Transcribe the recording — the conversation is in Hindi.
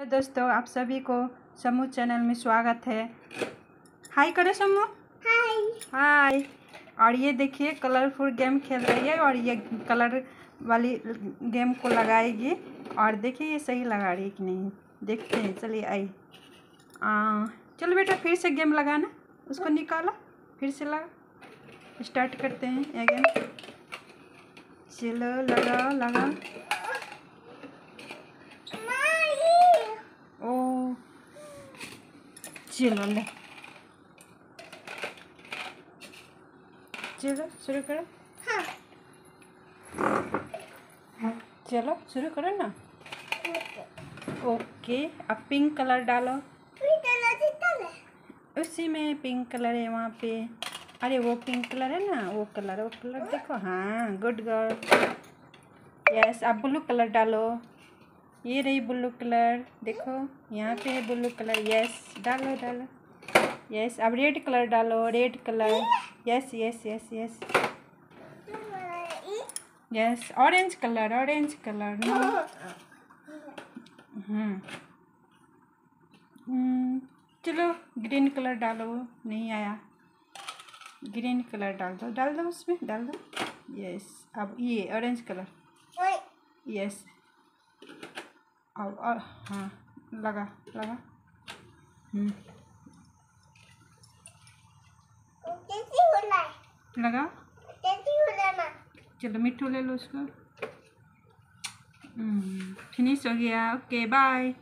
हेलो दोस्तों आप सभी को समूह चैनल में स्वागत है। हाय करो समूह हाय हाय और ये देखिए कलरफुल गेम खेल रही है और ये कलर वाली गेम को लगाएगी। और देखिए ये सही लगा रही है कि नहीं? देखते हैं चलिए आई चलो बेटा फिर से गेम लगाना। उसको निकाला फिर से लगा। स्टार्ट करते हैं ये गेम चलो लगा लगा। चलो ले चलो शुरू करो हाँ चलो शुरू करो ना ओके अब पिंक कलर डालो उसी में पिंक कलर है वहाँ पे अरे वो पिंक कलर है ना वो कलर वो कलर देखो हाँ गुड गर्ल यस अब ब्लू कलर डालो ये रही ब्लू कलर देखो यहाँ पे है ब्लू कलर यस डालो डालो। यस अब रेड कलर डालो red colour. Yes yes yes yes yes orange colour orange colour no hmm. Hmm, चलो ग्रीन कलर डालो नहीं आया। ग्रीन कलर डाल दो डाल दो उसमें डाल दो। यस अब ये ऑरेंज कलर। यस अब और हाँ लगा लगा। हम्म। लगा? चलो मिठू ले लो उसको। फिनिश हो गया। Okay bye